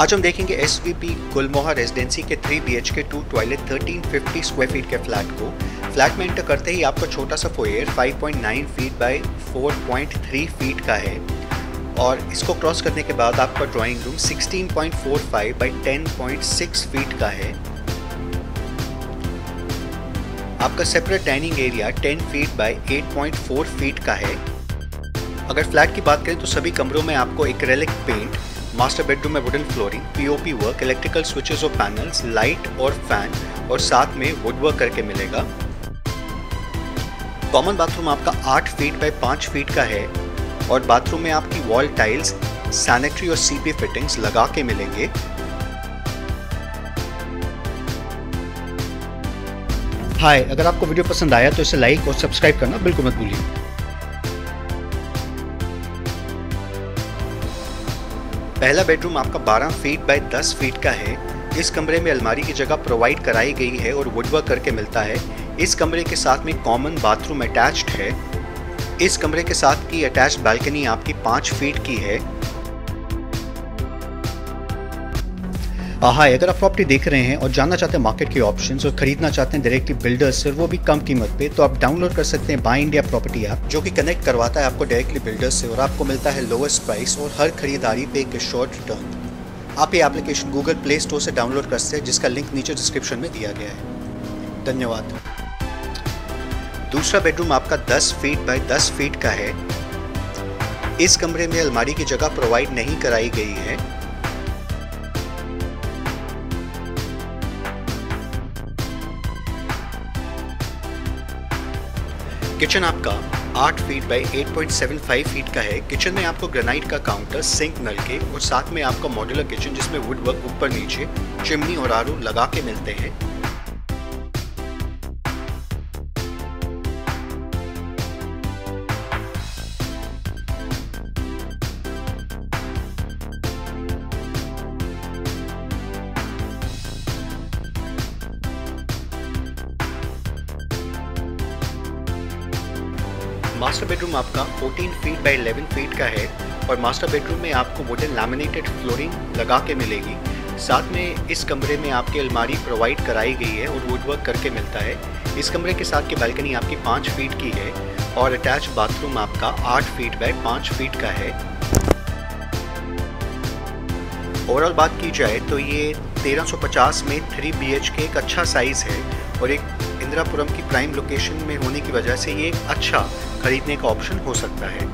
आज हम देखेंगे S V P Gulmohar residency के three B H K two toilet thirteen fifty square feet के फ्लैट को। फ्लैट में एंटर करते ही आपको छोटा सा फोयर 5.9 फीट बाय 4.3 फीट का है। और इसको क्रॉस करने के बाद आपका ड्राइंग रूम 16.45 बाय 10.6 फीट का है। आपका separate dining area 10 feet by 8.4 feet का है। अगर फ्लैट की बात करें तो सभी कमरों में आपको एक्रेलिक पेंट मास्टर बेडरूम में wooden flooring POP work electrical switches और पैनल्स लाइट और फ़ैन और साथ में वुड वर्क करके मिलेगा। कॉमन बाथरूम आपका 8 फीट बाय 5 फीट का है, और बाथरूम में आपकी वॉल टाइल्स सैनिटरी और सीपी फिटिंग्स लगा के मिलेंगे। हाय अगर आपको वीडियो पसंद आया तो इसे लाइक और सब्सक्राइब करना बिल्कुल मत भूलिए। पहला बेडरूम आपका 12 फीट बाय 10 फीट का है। इस कमरे में अलमारी की जगह प्रोवाइड कराई गई है और वुडवर्क करके मिलता है। इस कमरे के साथ में कॉमन बाथरूम अटैच्ड है। इस कमरे के साथ की अटैच्ड बालकनी आपकी पाँच फीट की है। हाय अगर आप प्रॉपर्टी देख रहे हैं और जानना चाहते हैं मार्केट के ऑप्शंस और खरीदना चाहते हैं डायरेक्टली बिल्डर्स से, वो भी कम कीमत पे तो आप डाउनलोड कर सकते हैं बाई इंडिया प्रॉपर्टी ऐप जो कि कनेक्ट करवाता है आपको डायरेक्टली बिल्डर्स से और आपको मिलता है लोवेस्ट प्राइस और हर खरीदारी पे एक शॉर्ट रिटर्न आप ये एप्लीकेशन गूगल प्ले स्टोर से डाउनलोड कर सकते हैं, जिसका लिंक नीचे डिस्क्रिप्शन में दिया गया है। धन्यवाद। दूसरा बेडरूम आपका 10 फीट बाय 10 फीट का है। इस कमरे में अलमारी की जगह प्रोवाइड नहीं कराई गई है। किचन आपका 8 फीट बाई 8.75 फीट का है। किचन में आपको ग्रेनाइट का काउंटर सिंक नल के और साथ में आपका मॉड्यूलर किचन जिसमें वुड वर्क ऊपर नीचे चिमनी और आरू लगा के मिलते हैं। मास्टर बेडरूम आपका 14 फीट बाय 11 फीट का है और मास्टर बेडरूम में आपको वुडन लैमिनेटेड फ्लोरिंग लगा के मिलेगी, साथ में इस कमरे में आपकी अलमारी प्रोवाइड कराई गई है और वुड वर्क करके मिलता है। इस कमरे के साथ की बालकनी आपकी पाँच फीट की है और अटैच बाथरूम आपका आठ फीट बाय पाँच फीट का है। ओवरऑल बात की जाए तो ये 1350 में 3 बी के अच्छा साइज़ है और एक इंदिरापुरम की प्राइम लोकेशन में होने की वजह से ये अच्छा खरीदने का ऑप्शन हो सकता है।